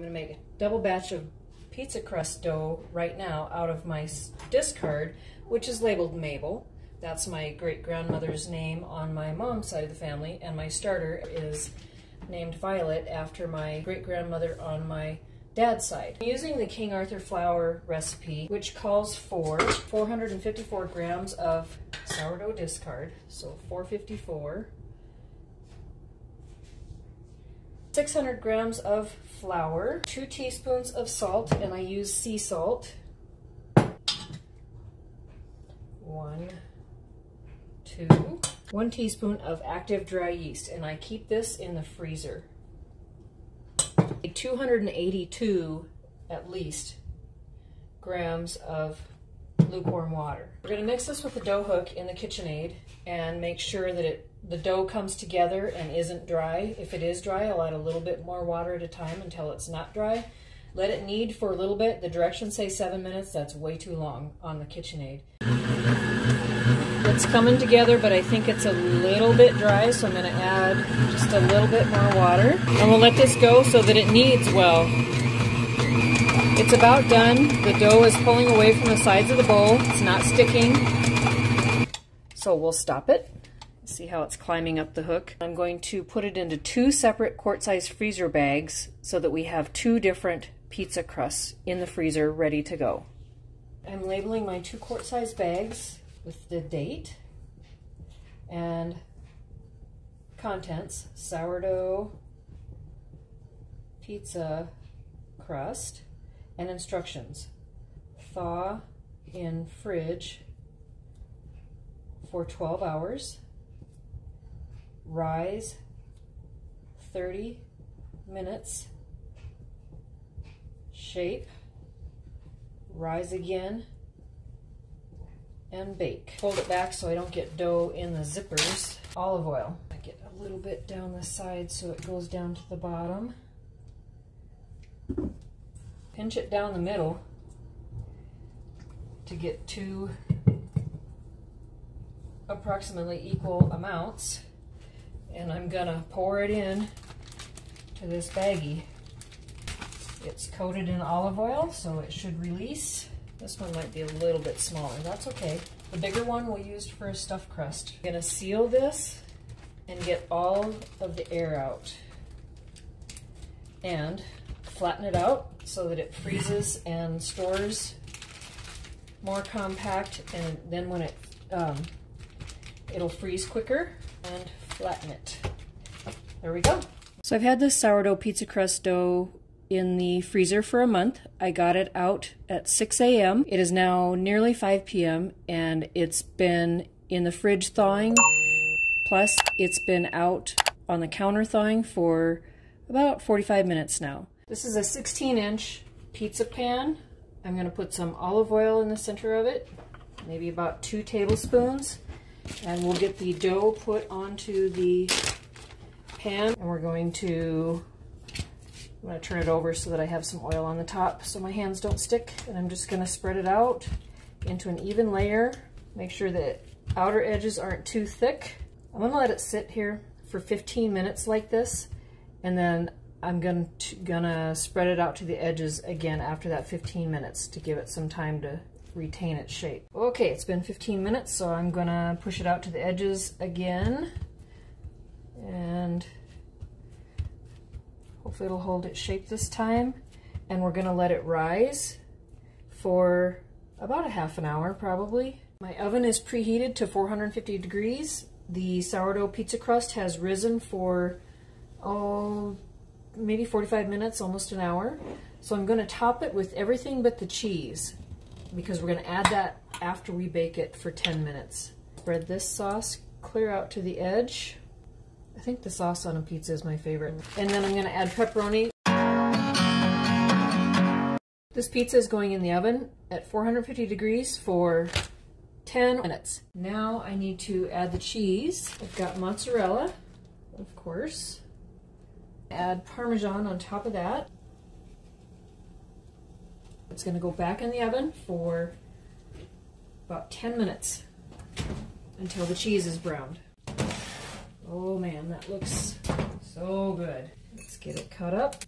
I'm gonna make a double batch of pizza crust dough right now out of my discard, which is labeled Mabel. That's my great grandmother's name on my mom's side of the family, and my starter is named Violet after my great grandmother on my dad's side. I'm using the King Arthur flour recipe, which calls for 454 grams of sourdough discard, so 454. 600 grams of flour, two teaspoons of salt, and I use sea salt. One, two, one teaspoon of active dry yeast, and I keep this in the freezer. 282 at least grams of lukewarm water. We're going to mix this with the dough hook in the KitchenAid and make sure that it the dough comes together and isn't dry. If it is dry, I'll add a little bit more water at a time until it's not dry. Let it knead for a little bit. The directions say seven minutes. That's way too long on the KitchenAid. It's coming together, but I think it's a little bit dry, so I'm going to add just a little bit more water. And we'll let this go so that it kneads well. It's about done. The dough is pulling away from the sides of the bowl. It's not sticking. So we'll stop it. See how it's climbing up the hook? I'm going to put it into two separate quart-sized freezer bags so that we have two different pizza crusts in the freezer ready to go. I'm labeling my two quart-sized bags with the date and contents, sourdough, pizza crust, and instructions. Thaw in fridge for 12 hours rise 30 minutes, shape, rise again, and bake. Fold it back so I don't get dough in the zippers. Olive oil. I get a little bit down the side so it goes down to the bottom. Pinch it down the middle to get two approximately equal amounts and I'm gonna pour it in to this baggie. It's coated in olive oil, so it should release. This one might be a little bit smaller, that's okay. The bigger one we'll use for a stuffed crust. I'm gonna seal this and get all of the air out. And flatten it out so that it freezes and stores more compact and then when it um, it'll freeze quicker and flatten it. There we go. So I've had this sourdough pizza crust dough in the freezer for a month. I got it out at 6 a.m. It is now nearly 5 p.m. and it's been in the fridge thawing. Plus, it's been out on the counter thawing for about 45 minutes now. This is a 16 inch pizza pan. I'm going to put some olive oil in the center of it, maybe about two tablespoons. And we'll get the dough put onto the pan and we're going to, I'm to turn it over so that I have some oil on the top so my hands don't stick. And I'm just going to spread it out into an even layer. Make sure that outer edges aren't too thick. I'm going to let it sit here for 15 minutes like this and then I'm going to, gonna spread it out to the edges again after that 15 minutes to give it some time to retain its shape. Okay, it's been 15 minutes, so I'm gonna push it out to the edges again. And hopefully it'll hold its shape this time. And we're gonna let it rise for about a half an hour probably. My oven is preheated to 450 degrees. The sourdough pizza crust has risen for, oh, maybe 45 minutes, almost an hour. So I'm gonna top it with everything but the cheese because we're going to add that after we bake it for 10 minutes. Spread this sauce clear out to the edge. I think the sauce on a pizza is my favorite. And then I'm going to add pepperoni. This pizza is going in the oven at 450 degrees for 10 minutes. Now I need to add the cheese. I've got mozzarella, of course. Add Parmesan on top of that. It's going to go back in the oven for about 10 minutes until the cheese is browned. Oh man, that looks so good. Let's get it cut up.